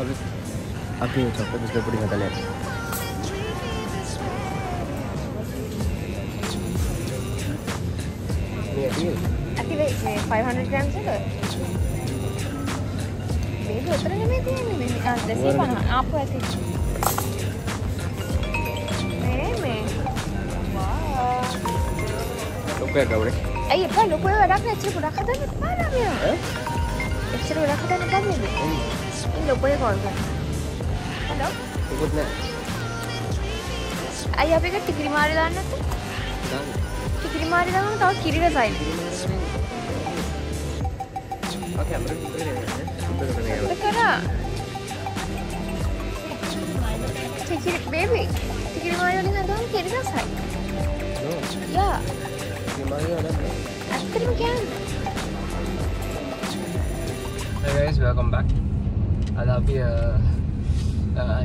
අපි අපි චොක්ක biscuit pudding හදලා යනවා. මේ ඇති ඇති මේ 500 ග්‍රෑම්ස් එක මේක උතර නෙමෙයි තියෙන්නේ මේ ආ 250 ආපු ඇති මේ මේ වා ලොකු එකක් අවුනේ. ඇයි එපා ලොකු ඒවා වැඩක් නෑ එච්චර ගොඩක් හදන්න එපා ළමයා ඈ? එච්චර ගොඩක් හදන්න එපා නේද මේ ලොකු එක කෝල් කරන්න හලෝ මොකුත් නෑ. අයි අපි එක ටිකිරි මාරි දාන්න නැත්නම් දාන්න. ටිකිරි මාරි දාන්න තව කිරි රසයි ඔකේ අපිට ඉතින් නේ. ඒක කරා ටිකිරි බේබි ටිකිරි මාරි වලින් හදවම කිරි රසයි යා ඇත්තටම කියන්නේ Guys, welcome back. අද අපි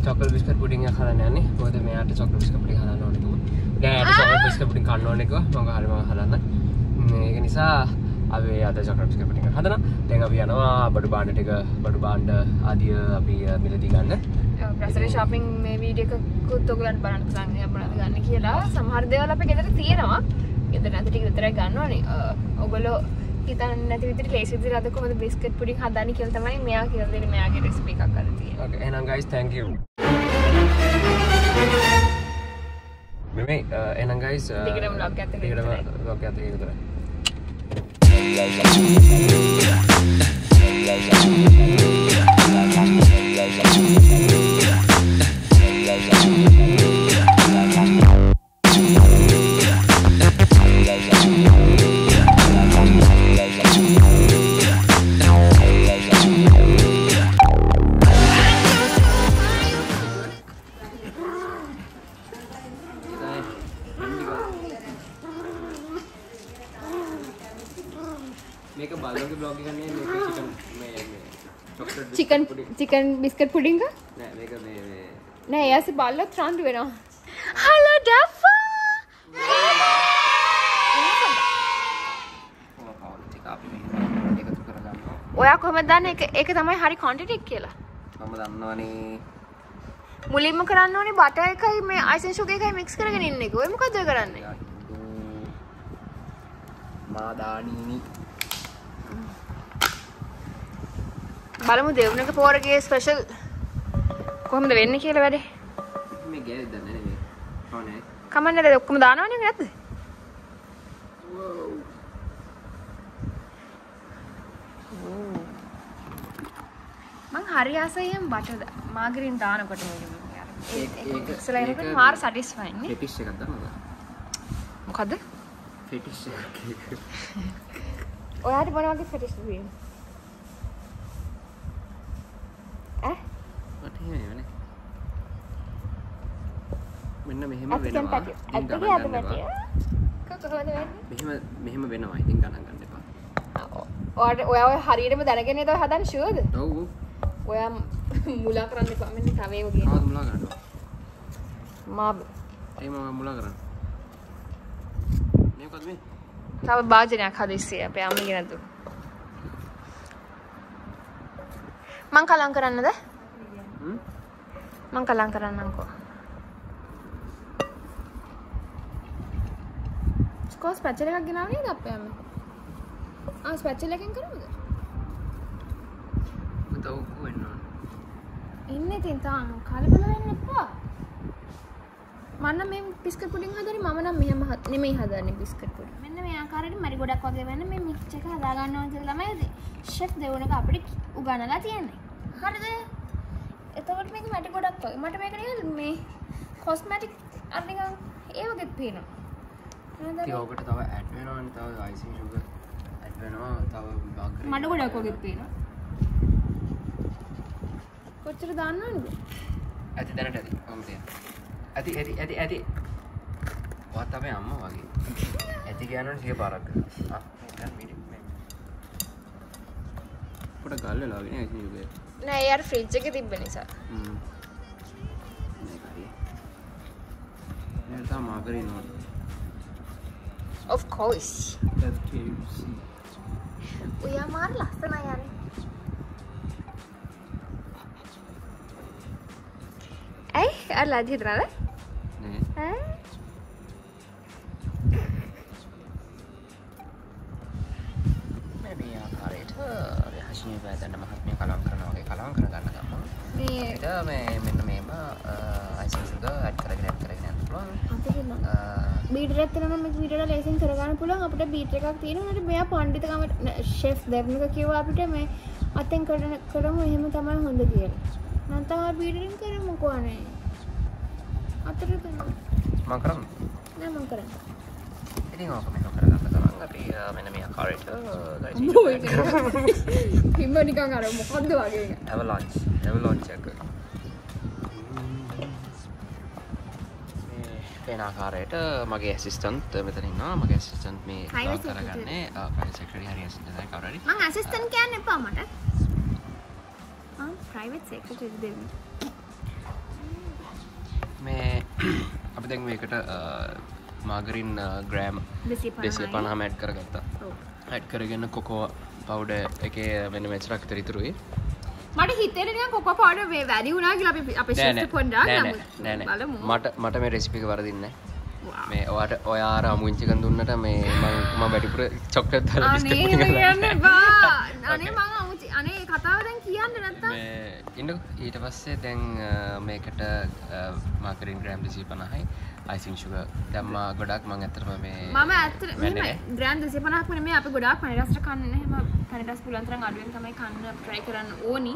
චොකල් බිස්කට් පුඩින් එක හදන්න යන්නේ. මොකද මෙයාට චොකල් බිස්කට් පුඩින් හදන්න ඕනේ කිව්වා. දැන් එයාට චොකල් බිස්කට් පුඩින් කන්න ඕනේ කිව්වා. මම හරිම හදන්න. ම්, ඒක නිසා අපි අද චොකල් එක හදනවා. දැන් අපි යනවා බඩු භාණ්ඩ ටික බඩු භාණ්ඩ ආදිය අපි මිලදී ගන්න. ප්‍රසර ශොපින් මේ වීඩියකුත් ඔගලන්ට බලන්න පුළන් අපනද ගන්න කියලා සමහර දේවල් අප ගෙදර තියෙනවා ගෙදර නැති ටික විතරයි ගන්න ඕනේ ඔගොලෝ හිතන්න නැති විදිහට ලේසි විදිහට අද කොහොමද බිස්කට් පුඩින් හදන්නේ කියලා තමයි මෙයා කියලා දෙන්නේ මෙයාගේ රෙසිපි එකක් අර තියෙනවා Okay, එහෙනම් guys, thank you. මෙමේ අ, එහෙනම් guys අ, දිගටම vlog එකත් එක්ක දිගටම විතරයි. vlog එකත් එක්ක විතරයි. මේක චිකන් බිස්කට් එක නෑ මේ මේ එයාසේ බල්ලොත් රාන්දු වෙනවා හලෝ ඩැෆා කොහොම මේ ඔයා කොහොමද දන්නේ ඒක ඒක තමයි හරි ක්වොන්ටිටි එක කියලා මම දන්නවනේ මුලින්ම කරන්න ඕනේ බටර් එකයි මේ අයිසන් ෂුගර් එකයි මික්ස් කරගෙන ඉන්න එක. ඔය මොකද ඔය කරන්නේ? මාදානීනි බලමු දෙවුනක පෝරගේ ස්පෙෂල් කොහොමද වෙන්නේ කියලා වැඩේ. මේ ගෑස් දන්නේ නේ මේ ඕනේ කමන්නේ නැද ඔක්කොම දානවනේ නැද්ද? මං හරි ආසයෙන් බටර් මාගරින් දානකොට මේ ඒක- ඒක- ඉස්සලා එනකොට ඒක- මාර සටිස්ෆයින් නේ. ෆෙටිෂ් එකක් දන්නවද මොකද්ද? ෆෙටිෂ් එකක් ඔයාට මොන වගේ ෆෙටිස්ද තියෙන්නේ? ඈ? මට එහෙම නේ මෙන්න මෙහෙම ඇත්තෙන් වෙනවා පැටි. ඉතින් ඇත්තගේ ගණන් අද ගන්න එපා. පැටි. කොහොමද වෙන්නේ? මෙහෙම මෙහෙම වෙනවා ඉතින් ගණන් ගන්න එපා ඔයාට ඔයා ඔය හරියටම දැනගෙන ඔය හදන්න ෂුවර්ද? ඔව් ඔයා මුලා කරන්න එපා මෙන්න තව ඒව කියන. කවද මුලා ගන්නවා මා ඒ මම මුලා කරන්නේ මේකත් මේ තව භාජනයක් හදිස්සිය අපේ අම්ම ගෙන දුන්න. මං කලං කරන්නද? මං කලං කරන්නම්කෝ. ස්කෝස් පැචල එකක් ගෙනාව නේද අපේ අම්ම? ආ ස්පැචල් එකෙන් කරමුද? ඔක්කො වෙන්න ඉන්න ඉතින් තාම කලබල වෙන්න එපා. මන්න මේ බිස්කට් පුඩින් හදන්නේ මම නම් මෙහෙම නෙමෙයි හදන්නේ බිස්කට් පුඩින්. මෙන්න මේ ආකාරයට මරි ගොඩක් වගේ වෙන්න මේ මික්ස් එක හදා ගන්න ඕන කියලා තමයි ෂෙෆ් දෙවුණක අපිට උගන්වලා තියෙන්නේ. හරිද? එතකොට මේක මට ගොඩක් වගේ. මට මේක නිකන් මේ කොස්මැටික් අර නිකන් ඒ වගේත් පේනවා. ඔකට තව ඇඩ් වෙනවනේ තව අයිසිං ෂුගර් ඇඩ් වෙනවා තව මඩ ගොඩක් වගේත් පේනවා. කොච්චර දාන්නවද? ඇති දැනට ඇති තියෙන්නේ? ඇති ඇති ඇති ඇති. වත් අපේ අම්මා වගේ. ඇති කියනවනේ සිය පාරක් කරනවා ආ මේ දැන් මීඩි මේ පොඩ ගල් වෙලා වගේ නේ අර ෆ්‍රිජ් එකේ තිබ්බ නිසා. තා මාගරින් ඕන Of course. that KFC ඔයා මාර ලස්සනයි යන්නේ. අර ලජ්ජ හිතනද නෑ. මේ මේ ආකාරයට හසිනී වැදන්න මහත්මිය කලම් කරනවා වගේ කලම් කරගන්න ගමන් මේ ඊට මේ මෙන්න මේම අයිසිං සුගර් ඇඩ් කරගෙන ඇඩ් කරගෙන යන්න පුළුවන්. අ, බීට ඇත්තනම විට ලේසින් කරගන්න පුළුවන්. අපට බීට එකක් තියෙනට මෙයා පණ්ඩිතකමට ශෙෆ් දැබ්නක කිව අපිට මේ අතෙන් කරන කරමු එහෙම තමයි හොඳ කියල. නන්තම බීටරින් කරමු කෝනේ අතර මම කරන්න. නෑමං ආකාරයට හිම නිකං අර මොකක්ද වගේ. ඇවලොන්ච් ඇවලොන්ච් පේන ආකාරයට මගේ ඇසිස්ටන්ට් මෙතන ඉන්නවා. මගේ ඇසිස්ටන්ට් මේ කරගන්නේ ප්‍රයිවට් සෙක්‍රටරි හරි ඇසිස්ටන්ට් එකයි කවුරු හරි. මං ඇසිස්ටන් කියන්න එපා මට. ප්‍රයිවට් සෙක්‍රටරි දෙන්න. මේ අපි දැන් මේකට මාගරින් ග්‍රෑම් දෙසිය පණහම ඇඩ් කරගත්තා. ඇඩ් කරගන්න කොකෝ පවුඩ එක වෙන මෙචරක් තරිතුරුයි මට හිතෙන කොක පාඩ වේ වැඩි වුණා කියලා අපි අපේ ශිෂ්ට පොඩ්ඩක් බලමු. මට මට මේ රෙසිපික වරදින්න. මේ ඔයාට ඔයාර අමුංචිකන් දුන්නට මේ මම වැඩිපුර චොක්ට අනේ කියන්න? බා අනේ මං අනේ කතාව දැන් කියන්න නැත්තා ඉන්න ඊට පස්සේ දැන් මේකට මාකරින් ග්‍රෑම් දෙසී පණහයි අයිසිංශුක දම්මා ගොඩක් මං ඇතරම මේ මම ඇත්ත වැන්නේ ග්‍රන්් දෙසි පනක් වන මේ අපි ගොඩක් පනිරස්ට කන්න. හෙම පනිටස් පුලන්තරන් අඩුවෙන් තමයි කන්න ප්‍රයි කරන්න ඕනි.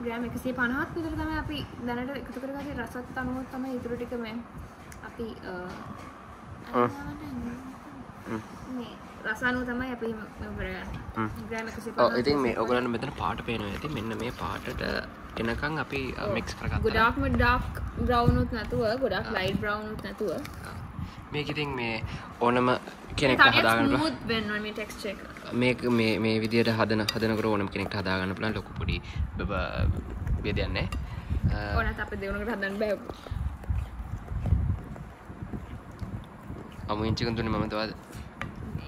ග්‍රෑම් එකසේ පනහත් විතර තම අපි දැනට එකතු කරගගේ රසත් අනුවත් තම ඉතුරටිකම අපි අ, මේ රසානු තමයි අපි ඉතින් මේ ඔගලන්න මෙතන පාට පේනවා. ඇති මෙන්න මේ පාටට එනකං අපි මික්ස් කරගත්තා. ගොඩක්ම ඩක් බ්‍රව්නුත් නැතුව ගොඩක් ලයි් බ්‍රව්නුත් නැතුව. මේක ඉතින් මේ ඕනම කෙනෙක් හදාගන්න මේ ටෙක්ස්ච එක. මේක මේ මේ විදියට හදන හදනකර ඕනම කෙනෙක් හදාගන්න පුළුවන්. ලොකු පොඩි විදියන්නේ ඕනත් අප දෙවුණකට හදන්න බැව් අමුංචිකන් තුනේ මම තවද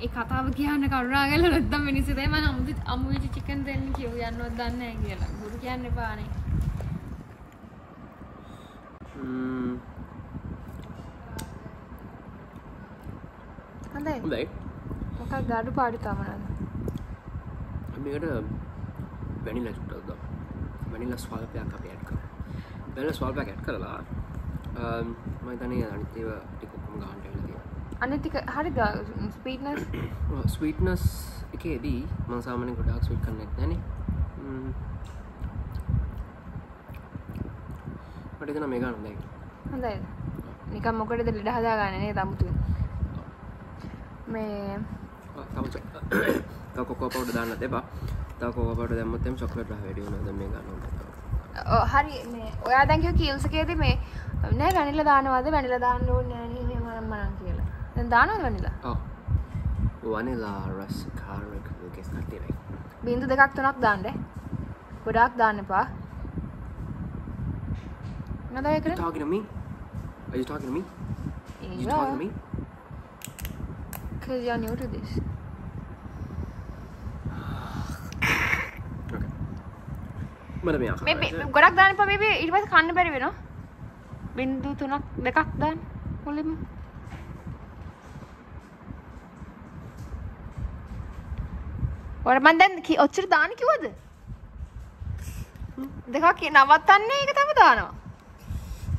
ඒ කතාව කියන්න කරුණාගල රොත්තම් මිනිස්සුදේ ම අමුතු අමුවිචි චිකන් දෙන්න කිව යන්නවත් දන්න කියලා. ගුරු කියන්න පානේ හොඳයි. හොඳයි. මොකක් ගඩු පාඩු තමනද? මේකට වැනිල චුට්ටක්ද වැනිල ස්වල්පයක් අප ඇඩ් කර වැල ස්වල්පයක් ඇඩ් කරලා මතනය අනිතේව ටිකොක්කම ගහන්ටලතිය අනිතික හරි ස්පීටනස් ස්වීටනස් එකේදී මංසාමන ගොඩක් ස්විට් කන්නෙක් නැන පටිතන මේ ගන්න හොඳයි. නිකම් මොකටද ලෙඩ හදාගන්නනේ තමුතු මේ තව කොකෝ පවුඩ දාන්න පවුඩ දැම්මත් එම් චොක්ලට් වැඩි වෙනවා මේ ගන්න හරි මේ ඔයා දැන්කිව කීල්සකේද මේ නෑ වැනිල දානවාද? වැනිල දාන්න ඕනේ නෑ නේ මනම් මනම් කියලා දැන් දානවද වැනිලා? වනිලා රස් කාරක ගෙස් කට්ටියයි බින්දු දෙකක් තුනක් දාන්න. ගොඩාක් දාන්න එපා. මොනවද ඒ කරන්නේ talking to me? Are you talking to me? You talking to me? Because you're new to this. Okay. මට මේ මේ මේ- ගොඩක් දාන්න එපා බේබී ඊට පස්සේ කන්න බැරි වෙනවා. බින්දු තුනක් දෙකක් දාන්න. මුලින්ම ඔයාලා මන් දැන් කි- ඔච්චර දාන්න කිව්වද? දෙකක් කිය- නවත්තන්නේ ඒක තම දානවා.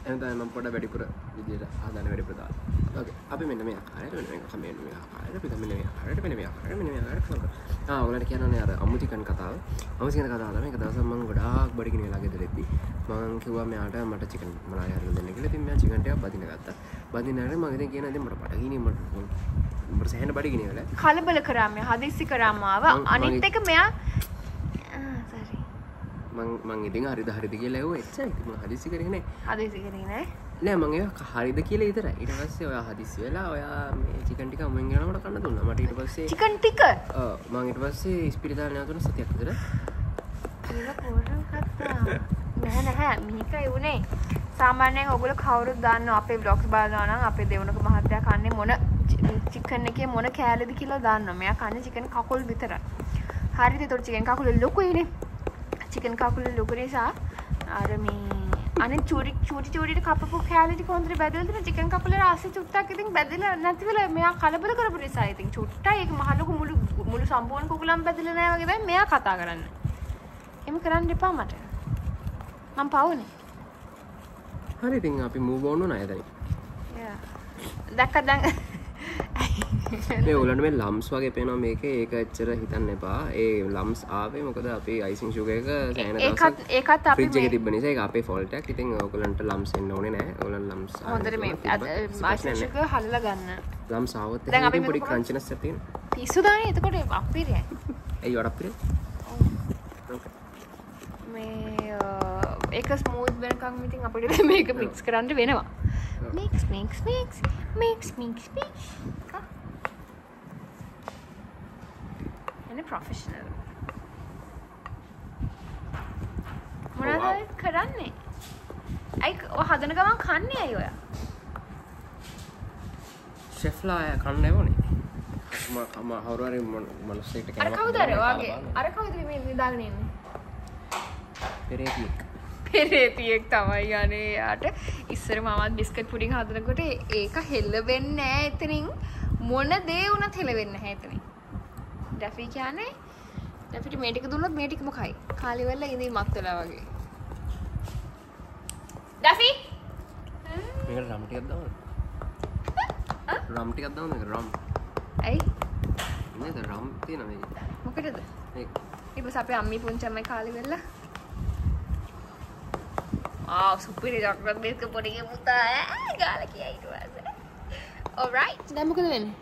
එතන මම පොඩ වැඩිපුර විදියට ආදාන වැඩිපුර දාලා. ඕකේ අපි මෙන්න මේ ආකාරයට මෙන්න මේක මෙන්න මේ ආකාරයට අපි මෙන්න මේ ආකාරයට මෙන්න මේ ආකාරයට මෙන්න මේ ආකාරයට කරනවා. ආ ඔයාලට කියනනේ අර අමුතිකන් කතාව. අමුතිකන් කතාව තමයි මේක දවසක් මම ගොඩාක් බඩගිනි වෙලා ගෙදරෙද්දි. මම කිව්වා මෙයාට මට චිකන් මොනවා හරි දෙන්න කියලා. ඉතින් මෙයා චිකන් ටිකක් බදින ගත්තා. බදිනාට මම ඉතින් කියනවා ඉතින් මට බඩගිනි මට මට සෑහෙන බඩගිනි වෙලා. කලබල කරාම හදිස්සි කරාම ආව මං- අනිත් මගේ- එක මෙයා මං ඉතින් හරිද හරිද කියලා ඇහුවා. එච්චරයි. ඉතින් මම හදිස්සි කරේ නෑ. හදිසි කරේ නෑ. නෑ මං ඒක හරිද කියලා විතරයි. ඊට පස්සේ ඔයා හදිස්සි වෙලා ඔයා මේ චිකන් ටික මුෙන් ගෙනවට කන්න දුන්නා. මට ඊට පස්සේ චිකන් ටික? ඔව් මං ඊට පස්සේ ඉස්පිරිතාල නැවතුන සතියක් විතර කියලා පොරම් කත්තා නැහැ නැහැ මේකයි උනේ සාමාන්‍යයෙන් ඔයගොල්ලෝ කවුරුත් දන්නවා අපේ බ්ලොග්ස් බලනවා නම් අපේ දෙවුණක මහත්තයා කන්නේ මොන චිකන් එකේ මොන කෑල්ලද කියලා දන්නවා. මෙයා කන්නේ චිකන් කකුල් විතරයි. හරිද? ඒතකොට චිකන් කකුල ලොකුයිනේ. චිකන් කකුල ලොකු නිසා අර මේ අනේ චූරි චූටි චූටිට කපපු කෑලි කොන්දර බැදලා තියෙන චිකන් කපල රාසි චුට්ටක් ඉතින් බැදලා නැති වෙලා මෙයා කලබල කරපු නිසා ඉතින් චුට්ටයි ඒක මහලුකු මුළු මුළු සම්පූර්ණ කුකුලම් බැදලා නැහැ වගේ තමයි මෙයා කතා කරන්නේ. එහෙම කරන්න එපා මට. මම පවුනේ. හරි ඉතින් අපි මූව් ඕන් වුණා එතනින්. දැක්ක දැන් මේ උලට මේ ලම්ස් වගේ පේනවා මේක. ඒක එච්චර හිතන්න එපා. ඒ ලම්ස් ආවේ මොකද අපි අයිසිං ශුග එක සෑන ඒකත් ඒකත් අපි ෆ්‍රිජ් එක තිබ්බ නිසා ඒක අපේ ෆෝල්ට් එකක්. ඉතින් ඕගලන්ට ලම්ස් එන්න ඕනේ නෑ. ඕගලන් ලම්ස් හොඳට මේ ආශිෂක හල්ලා ගන්න. ලම්ස් ආවොත් දැන් අපි පොඩි ක්‍රන්චිනස් එකක් තියෙන පිස්සු දානේ එතකොට අපිරිය ඇයි වඩක් පිරේ මේ ඒක ස්මූත් වෙනකම් ඉතින් අපිට මේක මික්ස් කරන්න වෙනවා. Mix mix mix mix mix mix එන ප්‍රොෆෙෂනල් මොනවද ඔය කරන්නේ? ඇයි ඔය හදන ගමන් කන්නේ ඇයි ඔය? ෂෙෆ්ලා අය කන්න ඕනේ මම කම හවුරු හරි මනුස්සයෙක්ට අර කවුද අර ඔයාගේ? අර කවුද මේ නිදාගෙන ඉන්නේ? පෙරේතියෙක්. පෙරේතියෙක් තමයි යනේ යාට. ඉස්සර මමත් බිස්කට් පුඩින් හදනකොට ඒක හෙල්ල වෙන්නේ නැහැ එතනින්. මොන දේ වුණත් හෙල වෙන්නේ නැහැ එතනින් ඩැෆි කියන්නේ? ඩැෆිට මේ ටික දුන්නොත් මේ ටික මොකයි කාලි වෙලා ඉඳී මත් වෙලා වගේ. ඩැෆි! මේකට රම් ටිකක් දාන්න. රම් ටිකක් දාන්න මේක රම්. ඇයි? නේද රම් තියෙන මේක? මොකටද? මේක. ඉබස් අපේ අම්මි පුංචම්මයි කාලි වෙලා. ආ සුපිරි චොක්ලට් බිස්කට් පොඩිගේ පුතා. ඈ ගාලා කියයි ඊට පස්සේ. ඔල්රයිට් දැන් මොකද වෙන්නේ?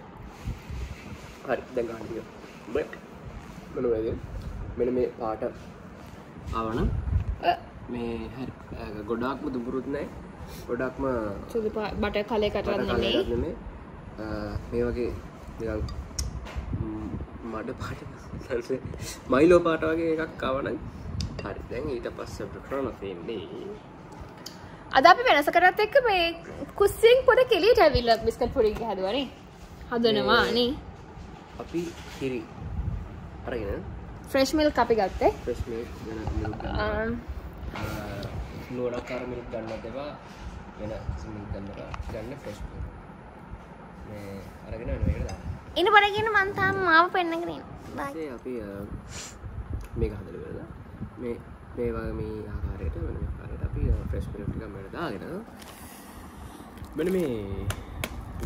හරි දැන් ගන්න ටික බ්‍රේක් මොනවද මෙන්න මේ පාට ආවනම්? අ, මේ අ, ගොඩාක්ම දුඹුරුත් නැහැ ගොඩක්ම බට බට නෙමෙයි. අ, මේ වගේ මඩ පාට මයිලෝ පාට වගේ එකක් ආවනම් හරි. දැන් ඊට පස්සේ කරන්න තියෙන්නේ අද අපි වෙනස කරත් එක්ක මේ කුස්සියෙන් පොඩ කෙලියට ඇවිල්ලා බිස්කට් පොඩි හැදුවනේ හදනවා නේ අපි කිරි අරගෙන ෆ්‍රෙෂ් මිල්ක් අපි ගත්තේ. ෆ්‍රෙෂ් වෙන මිල්ක් අම්, ලෝඩක්කාර මිල්ක් ගන්නත් එපා වෙන මිල්ක් ගන්න ගන්න ෆ්‍රෙෂ් මේ අරගෙන වෙන මේකට දාන්න ඉන්න බඩගෙන මං තාම මාව පෙන්නගෙන ඉන්න. බයි අපි මේක හදලා ඉවරලා මේ මේ වගේ මේ ආකාරයට මේ ආකාරයට අපි ෆ්‍රෙෂ් මිල්ක් ටිකක් මේකට දාගෙන. මෙන්න මේ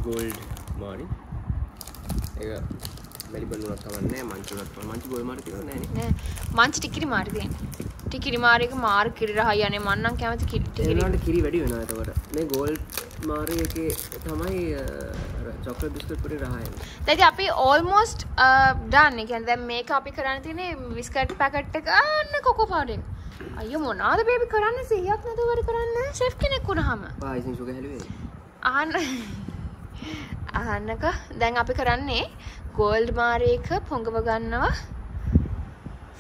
ගෝල්ඩ් මානි. ඒක මෙලිබන් උනත් කවන්නේ මංචු උනත් කවන්නේ මංචු ගෝල්ඩ් මානි තියෙනව නෑනේ නෑ. මංචි ටිකිරි මාරි තියෙන්නේ ටිකිරි මාරික මාර කිරි රහයි යන්නේ මං නම් කැමති කිරි ටිකිරි. ඒනට කිරි වැඩි වෙනවා එතකොට. මේ ගෝල්ඩ් මාරි එකේ තමයි චොක්ලට් බිස්කට් පොඩි රහයන්නේ දැන් අපි ඕල්මෝස්ට් ඩන් ඒ කියන්නේ දැන් මේක අපි කරන්න තියෙන්නේ බිස්කට් පැකට් එක අන්න කොකෝ පවුඩර් අයියෝ මොනවාද බේබි කරන්න? 100ක් නැතුව වැඩ කරන්න? ෂෙෆ් කෙනෙක් වුණාම. පායිසින් සුග හැලුවේ. අහන්න. අහන්නක. දැන් අපි කරන්නේ ගෝල්ඩ් මාරේක පොඟව ගන්නවා.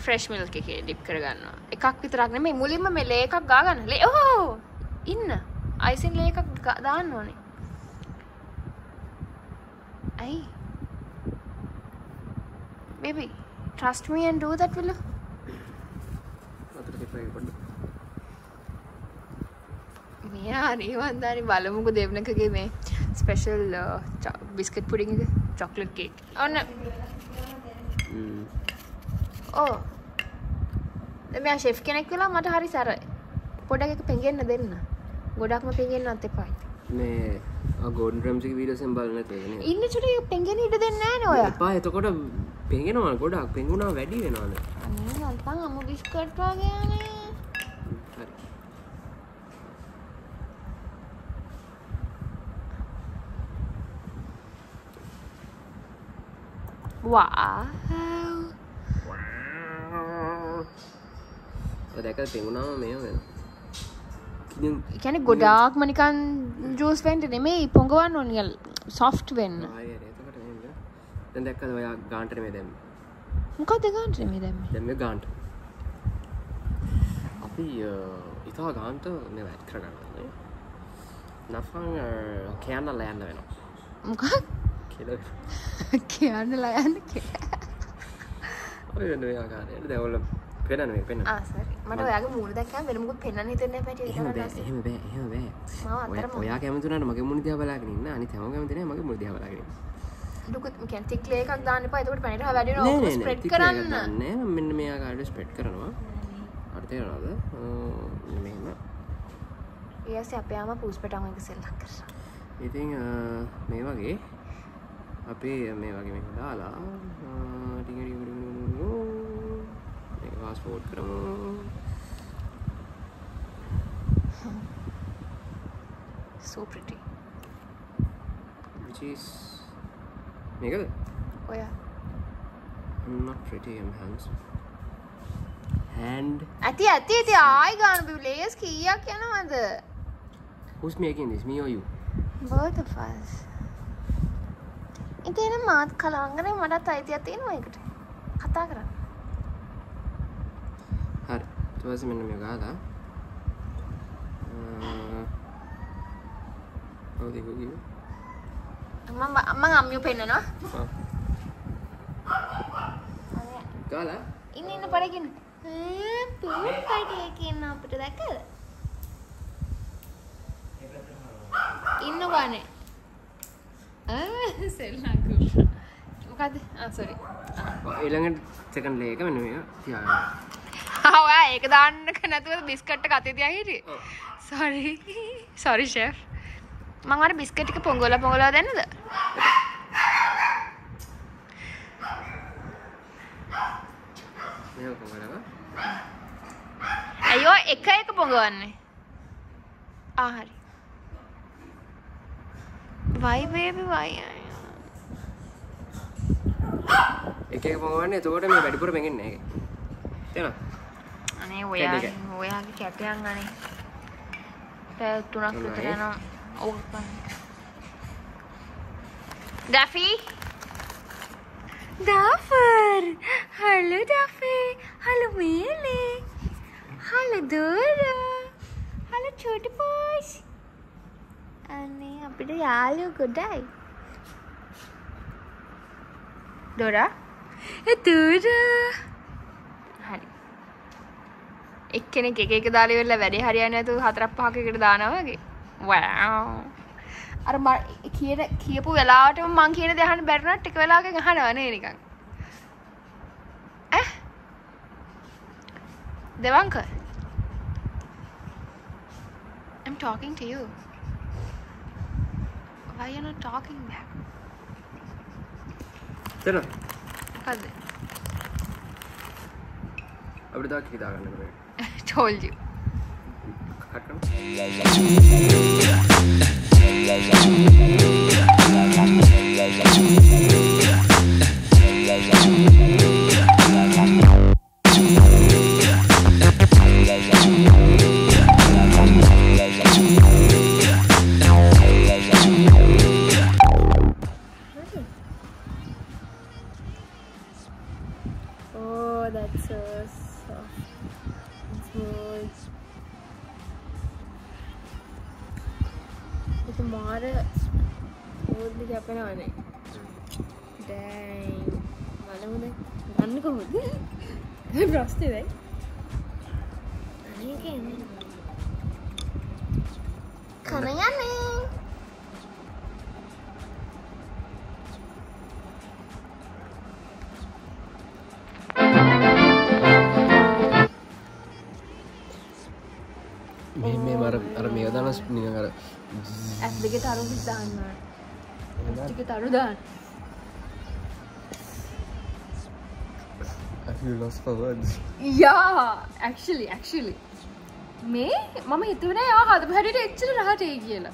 ෆ්‍රෙෂ් මිල්ක් එකේ ඩිප් කරගන්නවා. එකක් විතරක් නෙමෙයි මුලින්ම මේ ලේ එකක් ගා ගන්න ලේ ඕ ඉන්න. අයිසින් ලේ එකක් දාන්න ඕනේ. ඇයි? Baby trust me and do that will මේ අනිවන්දානි බලමුකු දෙවනකගේ මේ ස්පෙෂල් බිස්කට් පුඩිං එක චොක්ලට් කේක් ඔන්න ම්ම්. ඕ මෙයා ෂෙෆ් කෙනෙක් වෙලා මට හරි සැරයි පොඩක් එක පෙඟෙන්න දෙන්න. ගොඩක්ම පෙඟෙන්න අත් එපායි මේ ගෝඩන් රම්සි වීඩියෝසෙන් බලන්න තියෙන ඉන්න චුට පෙඟෙන ඉඩ දෙන්න නෑ ඔය. එපා එතකොට පෙන්ගෙනවා ගොඩක්. පෙන්ගුණා වැඩි වෙනවාද අනේ අල්පන් අමු බිස්කට් වගේනේ හරි ඔය දැක පෙන්ගුණාම මේ වෙන කිසිම් කැනෙ ගොඩාක්ම නිකන් ජෝස් වෙන්ට නෙමේ පොඟවන්න ඕනියල් සොෆ්ට් වෙන්න. දැක්කද ඔයා ගාන්ටර මේ දැම්ම? මොකක් දෙගන්ට මේ දැම්ම? දැම්ම ගාන්ට. අපි ඉතා ගාන්ට මේ වැඩ් කරගන්න නෆන් කියන්න ලෑන්න වෙනවා. මොකක් කියන්න ලයන්න ඔය ආකාරයට. දැවල පෙනන පෙන මට ඔයාගේ මූුණ දැක්කම වෙන මුකුත් පෙන්වන්න හිතෙන්නේ මාව ඔයා- කැමතුනට මගේ මුණ දිහා බලාගෙන ඉන්න. අනිත් හැමෝම කැමති නැහැ මගේ මුණ දිහා බලාගෙන එකක් දාන්න එපා. එතකොට පැණිට වැඩි එකක් කරන්න. මම මෙන්න මේ ආකාරයට ස්ප්‍රෙඩ් කරනවා. හරි. තේරෙනවද? අ, මෙහෙම. ඊයස් අපේ ආම පූස් පටන් එක සෙල්ලම් කරා. ඉතින් මේ වගේ අපි මේ වගේ මෙහෙම දාලා අ, ටික ටික ටික ටික ටික මේක පාස්පෝර්ට් කරමු so pretty which is මේකද ඔයා I'm not pretty I'm handsome and ඇති ඇති ඇති ආයි ගන්න බිබ් ලේස් කීයක් යනවද who's making this me or you both of us ඉතින් මාත් කලාංගනේ මටත් අයිතියක් තියෙනවා ඒකට. කතා කරන්න. හරි. ඊට පස්සේ මෙන්න මේ ගාලා ඔව් දෙකෝ කිව්වේ? මම මම අම්මියෝ පෙන්නනවා. ගාලා? ඉන්න ඉන්න පඩකින් පූට් පටියක ඉන්න අපිට දැක්කද ඉන්න ගානේ. සෙල්ලං මොකද සොරි ඊළඟට සෙකන්ඩ් ලේ එක මෙන්න මේක තියාගන්න. ඔයා ඒක දාන්න නැතුව බිස්කට්ට කතේ තියා හිටියේ. ඔව්. සොරි සොරි ෂෙෆ් මං අර බිස්කට් ටික පොඟවලා පොඟවලා දෙන්නද? අයියෝ එක එක පොඟවන්නේ ආ හරි වයි බේබි වයි එක එක පොඟවන්නේ එතකොට මේ වැඩිපුර මෙගෙන්නේ නැහැ තේරෙනවද අනේ ඔයා. ඔයාගේ කැටයන් අනේ. පැය තුනක් විතර. යනවා. ඕක කන්න ඩැෆි ඩාෆර් හලෝ ඩැෆි හලෝ මේලේ හලෝ දෝර හලෝ චෝටි පොස් අනේ අපිට යාළුවෝ ගොඩයි දොරා ඒ දොර හරි එක්කෙනෙක් එක එක දාලා ඉවරලා වැඩේ හරියන්නේ නැතුව හතරක් පහක් එකට දානවා වගේ. වව්. අර මම කියන කියපු වෙලාවටම මං කියන දේ අහන්න බැරි නම් ටික වෙලාවකින් අහනවා නේ නිකන්. ඈ? දෙවංක. I'm talking to you. Why you not talking back? சரி அது அப்படிதான் கேக்குதா கண்ணு told you Thank you. Oh, that's so soft and smooth. ඒක මාර ස්මූත්ලි කැපෙනවනේ. ඩෑන්. බලමුද? ගන්න කොහොමද? ඒ ප්‍රශ්නේ දැන්. අනේ කියන්නේ. දාන නිකන් අර ඇස් දෙකේ තරු දාන්න. ටික තරු දාන්න. I feel lost for words. යා ඇක්ෂලි ඇක්ෂලි මේ මම හිතුවනේ යා හදපු හැටියට එච්චර රහට කියලා.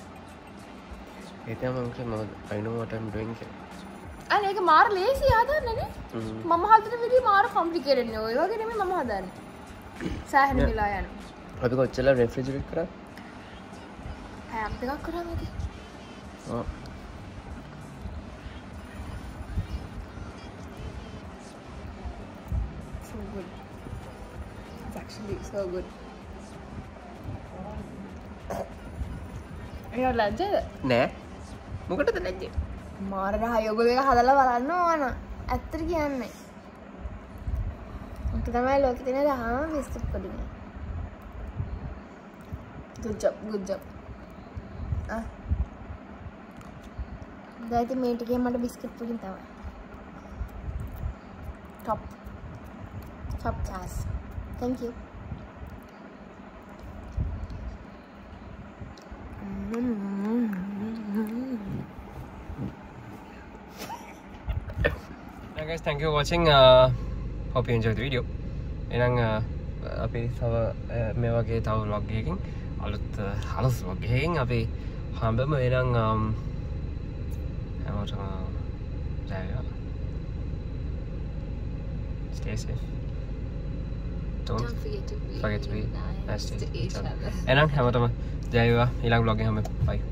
ඒ තමයි මම කියන්නේ I know what I'm doing කියලා. අනේ ඒක මාර ලේසි හදන්නනේ. මම හදන විදිහ මාර කොම්ප්ලිකේටඩ් නේ. ඔය වගේ නෙමෙයි මම හදන්නේ. සෑහෙන. වෙලා යන අපි කොච්චර රෙෆ්‍රිජරේට් කරා හැම් දෙකක් කරාම ඇති ඔව් so good it's actually so good ඒක ලැජ්ජද නෑ මොකටද ලැජ්ජේ මාර රහ යොගල එක හදලා බලන්න ඕන ඇත්තට කියන්නේ ඕක තමයි ලෝක තින දහම බිස්කට් පුඩින් ගුජ්ජප් ගුජ්ජප් Ah. දැති මේටිකේ මට බිස්කට් පුඩින් තමයි top. Top class. Thank you. Now guys, thank you for watching. Uh, hope you enjoyed the video. එහෙනම් uh, අපි තව uh, මේ වගේ තව vlog එකකින් අලුත් uh, අලුත් vlog එකකින් අපි හම්බෙමු. එහෙනම් um, හැමෝටම ජය වේවා. Stay safe. Don't don't forget to be forget to be nice to to each each other. other එහෙනම් හැමෝටම ජය වේවා. ඊළඟ vlog එකෙන් හම්බෙමු. Bye.